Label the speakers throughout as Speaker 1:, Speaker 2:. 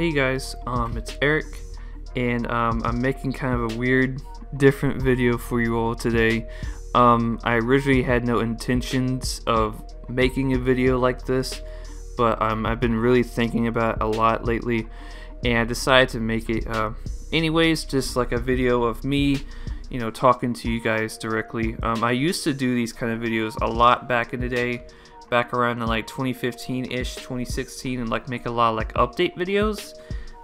Speaker 1: Hey guys, um, it's Eric, and um, I'm making kind of a weird, different video for you all today. Um, I originally had no intentions of making a video like this, but um, I've been really thinking about a lot lately, and I decided to make it uh, anyways, just like a video of me, you know, talking to you guys directly. Um, I used to do these kind of videos a lot back in the day, back around in like 2015-ish, 2016, and like make a lot of like update videos.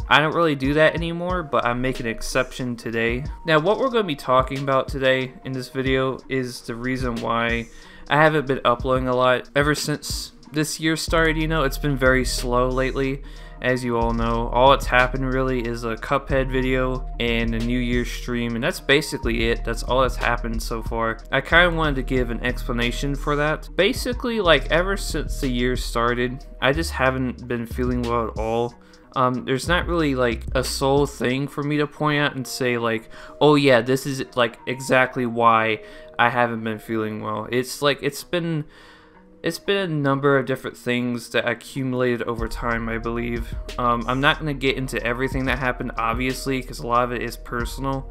Speaker 1: I don't really do that anymore, but I'm making an exception today. Now, what we're going to be talking about today in this video is the reason why I haven't been uploading a lot ever since this year started, you know, it's been very slow lately as you all know. All that's happened really is a Cuphead video and a New Year's stream, and that's basically it. That's all that's happened so far. I kind of wanted to give an explanation for that. Basically, like ever since the year started, I just haven't been feeling well at all. Um, there's not really like a sole thing for me to point out and say like, oh yeah, this is like exactly why I haven't been feeling well. It's like it's been it's been a number of different things that accumulated over time, I believe. Um, I'm not going to get into everything that happened, obviously, because a lot of it is personal.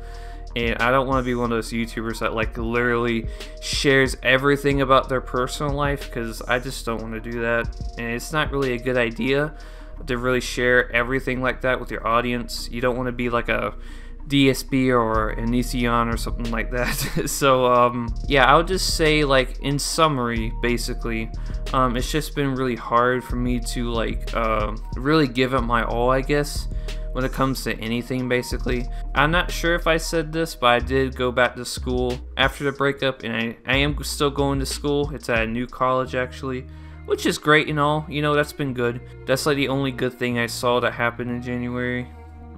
Speaker 1: And I don't want to be one of those YouTubers that like literally shares everything about their personal life because I just don't want to do that. And it's not really a good idea to really share everything like that with your audience. You don't want to be like a DSP or an Onision or something like that. so um, yeah, I'll just say like in summary, basically, um, it's just been really hard for me to like uh, really give it my all, I guess, when it comes to anything basically. I'm not sure if I said this, but I did go back to school after the breakup, and I, I am still going to school. It's at a new college actually. Which is great and all, you know, that's been good. That's like the only good thing I saw that happened in January.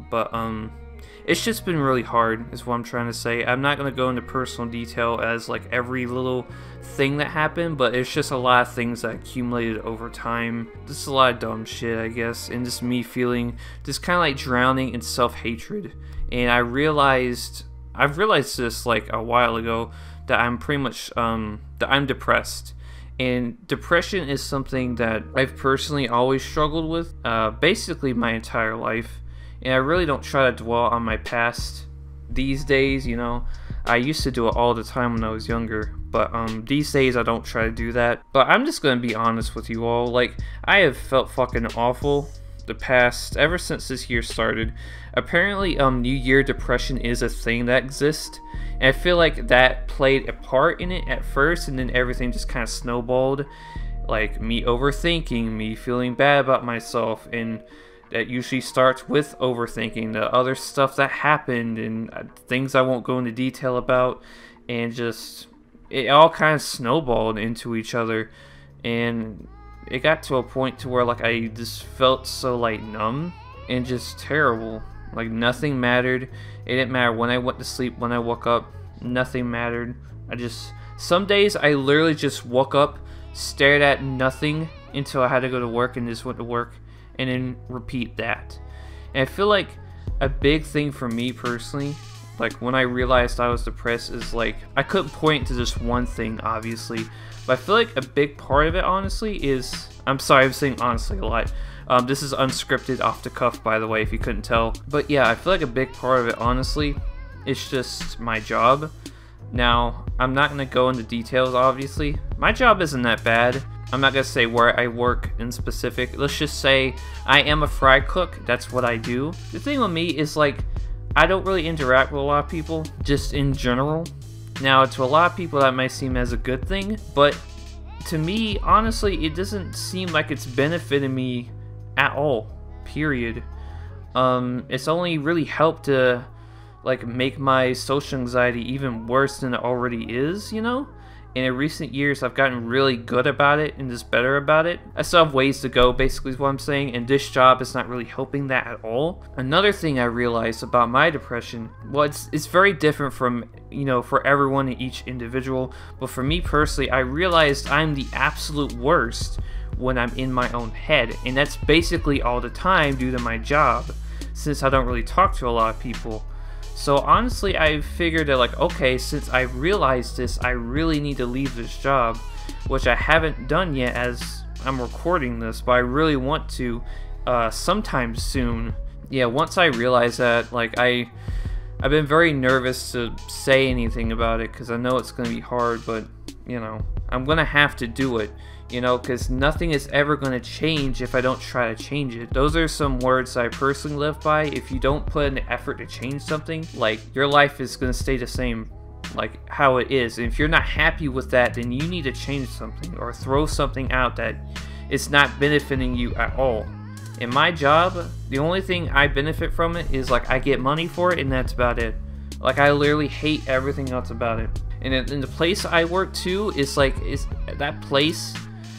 Speaker 1: But, um, it's just been really hard is what I'm trying to say. I'm not going to go into personal detail as like every little thing that happened, but it's just a lot of things that accumulated over time. Just a lot of dumb shit, I guess, and just me feeling just kind of like drowning in self-hatred. And I realized, I've realized this like a while ago that I'm pretty much, um, that I'm depressed. And depression is something that I've personally always struggled with, uh, basically my entire life and I really don't try to dwell on my past these days, you know. I used to do it all the time when I was younger, but um, these days I don't try to do that. But I'm just gonna be honest with you all. Like, I have felt fucking awful the past ever since this year started. Apparently, um, New Year depression is a thing that exists, and I feel like that played a part in it at first, and then everything just kind of snowballed. Like me overthinking, me feeling bad about myself, and that usually starts with overthinking the other stuff that happened and uh, things I won't go into detail about and just it all kind of snowballed into each other. And it got to a point to where like I just felt so like numb and just terrible. Like nothing mattered. It didn't matter when I went to sleep when I woke up nothing mattered. I just some days I literally just woke up stared at nothing until I had to go to work and just went to work and then repeat that. And I feel like a big thing for me personally, like when I realized I was depressed, is like I couldn't point to just one thing, obviously, but I feel like a big part of it, honestly, is I'm sorry, I'm saying honestly a lot. Um, this is unscripted, off the cuff, by the way, if you couldn't tell. But yeah, I feel like a big part of it, honestly, is just my job. Now, I'm not going to go into details, obviously. My job isn't that bad. I'm not gonna say where I work in specific. Let's just say I am a fry cook. That's what I do. The thing with me is like I don't really interact with a lot of people, just in general. Now, to a lot of people, that might seem as a good thing, but to me, honestly, it doesn't seem like it's benefiting me at all. Period. Um, it's only really helped to like make my social anxiety even worse than it already is. You know and in recent years I've gotten really good about it and just better about it. I still have ways to go basically is what I'm saying and this job is not really helping that at all. Another thing I realized about my depression, well it's, it's very different from, you know, for everyone and each individual, but for me personally I realized I'm the absolute worst when I'm in my own head and that's basically all the time due to my job since I don't really talk to a lot of people. So honestly, I figured that like, okay, since I realized this, I really need to leave this job, which I haven't done yet as I'm recording this, but I really want to uh, sometime soon. Yeah, once I realize that, like I, I've been very nervous to say anything about it because I know it's gonna be hard, but you know, I'm gonna have to do it. You know, because nothing is ever going to change if I don't try to change it. Those are some words I personally live by. If you don't put in effort to change something, like your life is going to stay the same like how it is. And if you're not happy with that, then you need to change something or throw something out that is not benefiting you at all. In my job, the only thing I benefit from it is like I get money for it and that's about it. Like I literally hate everything else about it. And in the place I work too is like is that place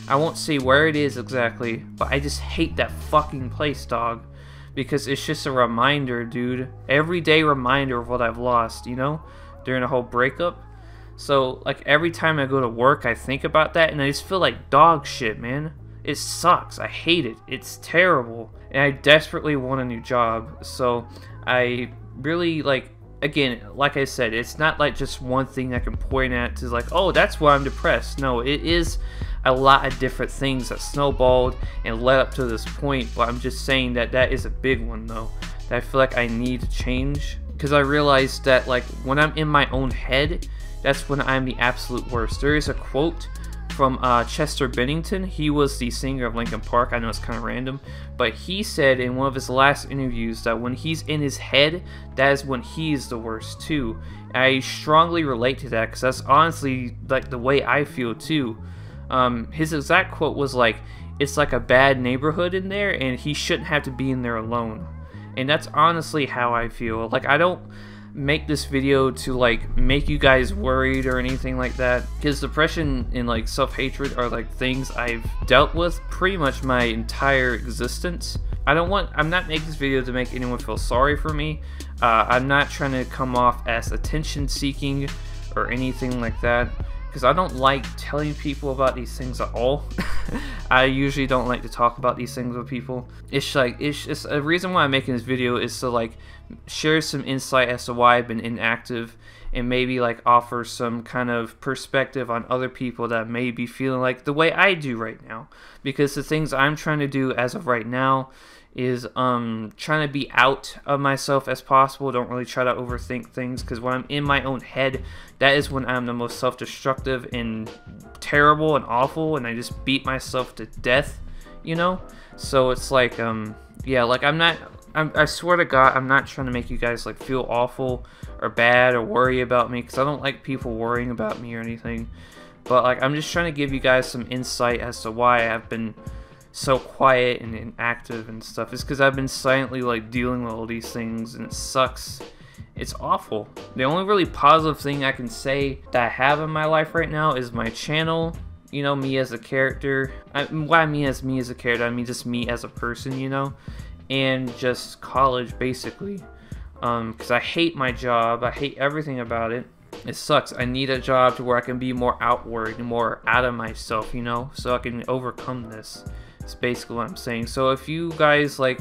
Speaker 1: I won't say where it is exactly, but I just hate that fucking place, dog. Because it's just a reminder, dude. Everyday reminder of what I've lost, you know? during a whole breakup. So, like, every time I go to work, I think about that, and I just feel like dog shit, man. It sucks. I hate it. It's terrible. And I desperately want a new job. So, I really, like, again, like I said, it's not like just one thing I can point at to, like, oh, that's why I'm depressed. No, it is a lot of different things that snowballed and led up to this point. But I'm just saying that that is a big one, though. That I feel like I need to change because I realized that like when I'm in my own head, that's when I'm the absolute worst. There is a quote from uh, Chester Bennington. He was the singer of Linkin Park. I know it's kind of random, but he said in one of his last interviews that when he's in his head, that is when he's the worst too. I strongly relate to that because that's honestly like the way I feel too. Um, his exact quote was like, "It's like a bad neighborhood in there, and he shouldn't have to be in there alone." And that's honestly how I feel. Like, I don't make this video to like make you guys worried or anything like that because depression and like self-hatred are like things I've dealt with pretty much my entire existence I don't want I'm not making this video to make anyone feel sorry for me uh, I'm not trying to come off as attention seeking or anything like that because I don't like telling people about these things at all. I usually don't like to talk about these things with people. It's like it's just a reason why I'm making this video is to like share some insight as to why I've been inactive and maybe like offer some kind of perspective on other people that may be feeling like the way I do right now. Because the things I'm trying to do as of right now is um trying to be out of myself as possible. Don't really try to overthink things because when i'm in my own head that is when i'm the most self-destructive and terrible and awful and i just beat myself to death you know? So it's like um yeah like i'm not I'm, i swear to god i'm not trying to make you guys like feel awful or bad or worry about me because i don't like people worrying about me or anything. But like i'm just trying to give you guys some insight as to why i've been so quiet and inactive and stuff is because I've been silently like dealing with all these things and it sucks. It's awful. The only really positive thing I can say that I have in my life right now is my channel. You know, me as a character. I, why me as me as a character? I mean just me as a person, you know? And just college, basically. Because um, I hate my job. I hate everything about it it sucks. I need a job to where I can be more outward more out of myself, you know, so I can overcome this. It's basically what I'm saying. So if you guys like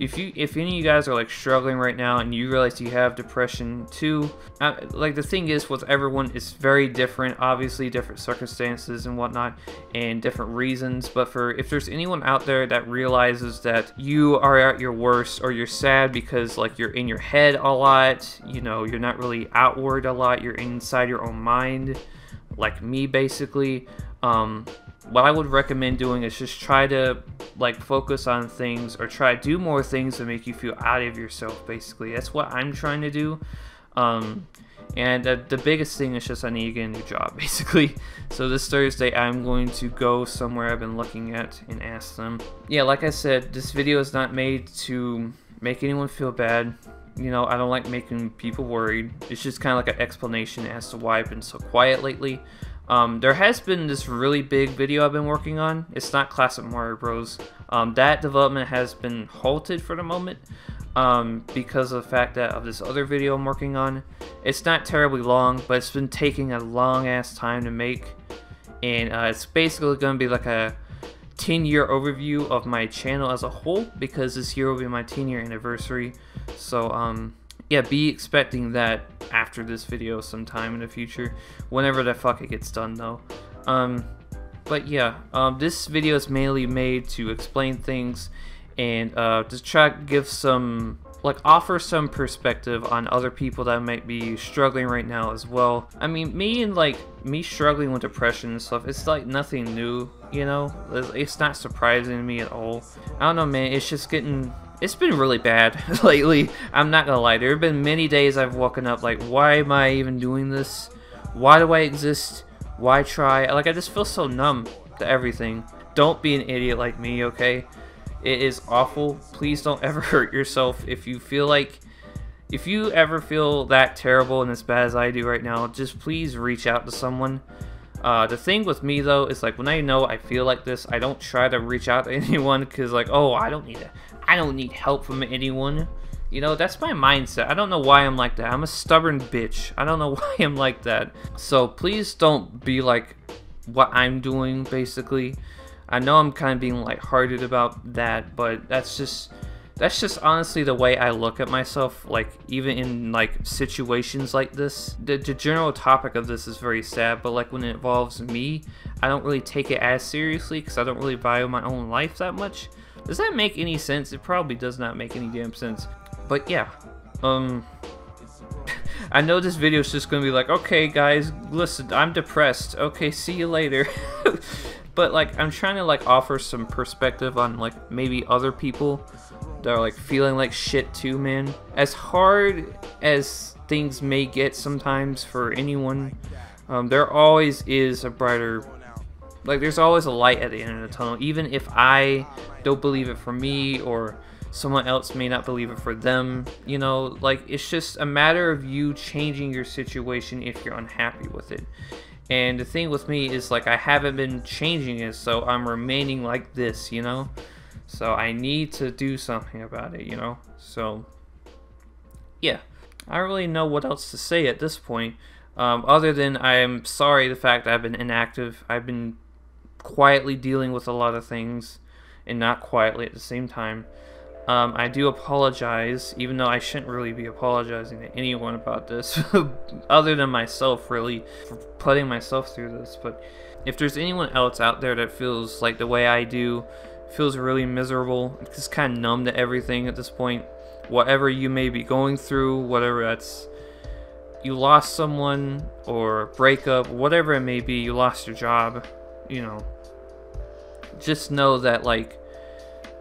Speaker 1: if you if any of you guys are like struggling right now and you realize you have depression too uh, like the thing is with everyone it's very different obviously different circumstances and whatnot and different reasons but for if there's anyone out there that realizes that you are at your worst or you're sad because like you're in your head a lot you know you're not really outward a lot you're inside your own mind like me basically um what I would recommend doing is just try to like focus on things or try to do more things to make you feel out of yourself basically. That's what I'm trying to do. Um, and uh, the biggest thing is just I need to get a new job basically. So this Thursday I'm going to go somewhere I've been looking at and ask them. Yeah like I said this video is not made to make anyone feel bad. You know I don't like making people worried. It's just kind of like an explanation as to why I've been so quiet lately um, there has been this really big video I've been working on. It's not Classic Mario Bros. Um, that development has been halted for the moment um, because of the fact that of this other video I'm working on. It's not terribly long, but it's been taking a long ass time to make. And uh, it's basically going to be like a 10 year overview of my channel as a whole because this year will be my 10 year anniversary. So, um, yeah, be expecting that after this video sometime in the future. Whenever the fuck it gets done, though. Um, but yeah, um, this video is mainly made to explain things and uh, to try to give some like offer some perspective on other people that might be struggling right now as well. I mean, me and like me struggling with depression and stuff, it's like nothing new, you know? It's not surprising to me at all. I don't know, man, it's just getting it's been really bad lately. I'm not gonna lie. There have been many days I've woken up like, why am I even doing this? Why do I exist? Why try? Like, I just feel so numb to everything. Don't be an idiot like me, okay? It is awful. Please don't ever hurt yourself. If you feel like, if you ever feel that terrible and as bad as I do right now, just please reach out to someone. Uh, the thing with me though is like when I know I feel like this, I don't try to reach out to anyone because like, oh, I don't need it. I don't need help from anyone. You know, that's my mindset. I don't know why I'm like that. I'm a stubborn bitch. I don't know why I'm like that. So please don't be like what I'm doing, basically. I know I'm kind of being lighthearted about that, but that's just that's just honestly the way I look at myself. Like even in like situations like this, the, the general topic of this is very sad. But like when it involves me, I don't really take it as seriously because I don't really value my own life that much. Does that make any sense? It probably does not make any damn sense. But yeah, um, I know this video is just gonna be like, okay guys, listen, I'm depressed. Okay, see you later. but like, I'm trying to like offer some perspective on like maybe other people that are like feeling like shit too, man. As hard as things may get sometimes for anyone, um, there always is a brighter like there's always a light at the end of the tunnel even if i don't believe it for me or someone else may not believe it for them you know? Like it's just a matter of you changing your situation if you're unhappy with it. And the thing with me is like i haven't been changing it so i'm remaining like this you know? So i need to do something about it you know? So yeah. I don't really know what else to say at this point um, other than i'm sorry the fact i've been inactive. I've been quietly dealing with a lot of things and not quietly at the same time. Um, I do apologize, even though I shouldn't really be apologizing to anyone about this, other than myself, really, for putting myself through this. But if there's anyone else out there that feels like the way I do, feels really miserable, just kind of numb to everything at this point, whatever you may be going through, whatever that's you lost someone or breakup, whatever it may be, you lost your job, you know, just know that like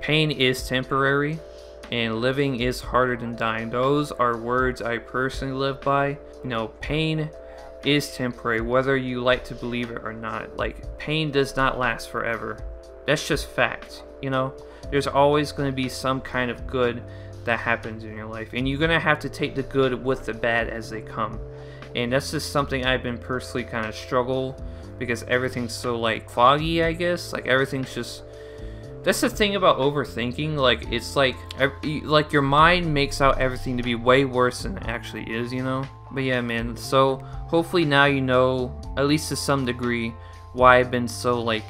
Speaker 1: pain is temporary and living is harder than dying. Those are words I personally live by. You know, pain is temporary, whether you like to believe it or not. Like, pain does not last forever. That's just fact, you know? There's always going to be some kind of good that happens in your life, and you're going to have to take the good with the bad as they come. And that's just something I've been personally kind of struggle because everything's so like foggy, I guess. Like everything's just that's the thing about overthinking like it's like like your mind makes out everything to be way worse than it actually is you know? But yeah man so hopefully now you know at least to some degree why i've been so like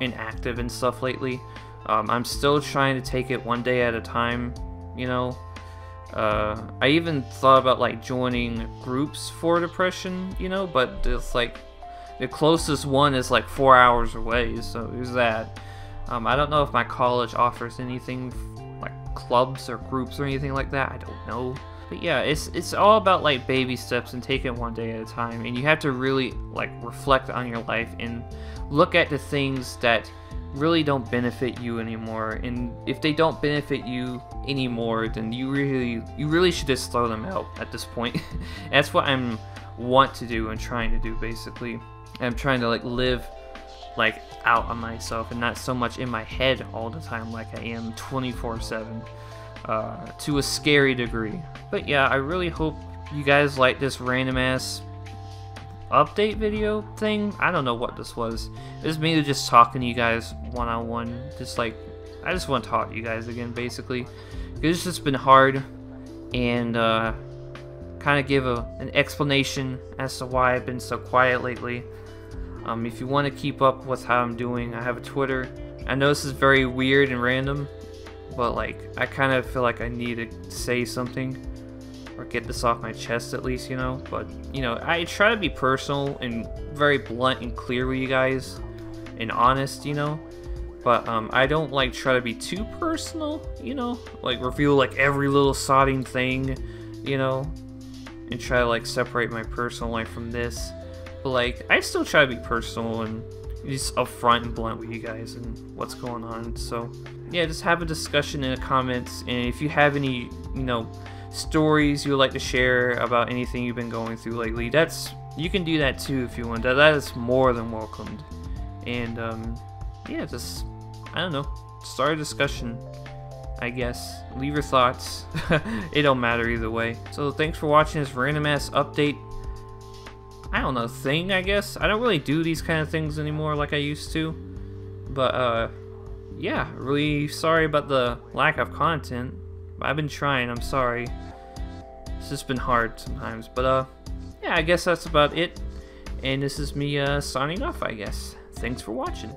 Speaker 1: inactive and stuff lately. Um, i'm still trying to take it one day at a time you know? Uh, i even thought about like joining groups for depression you know? But it's like the closest one is like four hours away, so there's that. Um, I don't know if my college offers anything like clubs or groups or anything like that. I don't know. But yeah, it's it's all about like baby steps and take it one day at a time. And you have to really like reflect on your life and look at the things that really don't benefit you anymore. And if they don't benefit you anymore, then you really you really should just throw them out at this point. That's what I'm want to do and trying to do basically. I'm trying to like live like out on myself and not so much in my head all the time like I am 24 7 uh, to a scary degree. But yeah, I really hope you guys like this random ass update video thing. I don't know what this was. It was me just talking to you guys one on one. Just like, I just want to talk to you guys again basically. Because it's just been hard and uh, kind of give a, an explanation as to why I've been so quiet lately. Um, if you want to keep up with how I'm doing, I have a Twitter. I know this is very weird and random, but like I kind of feel like I need to say something or get this off my chest at least, you know. But you know, I try to be personal and very blunt and clear with you guys and honest, you know. but um, I don't like try to be too personal, you know, like reveal like every little sodding thing, you know, and try to like separate my personal life from this. But like, I still try to be personal and just upfront and blunt with you guys and what's going on. So yeah, just have a discussion in the comments, and if you have any, you know, stories you would like to share about anything you've been going through lately, that's you can do that too if you want. That that is more than welcomed. And um, yeah, just I don't know, start a discussion. I guess. Leave your thoughts. it don't matter either way. So thanks for watching this random ass update. I don't know, thing, I guess. I don't really do these kind of things anymore like I used to. But, uh, yeah, really sorry about the lack of content. I've been trying, I'm sorry. It's just been hard sometimes. But, uh, yeah, I guess that's about it. And this is me, uh, signing off, I guess. Thanks for watching.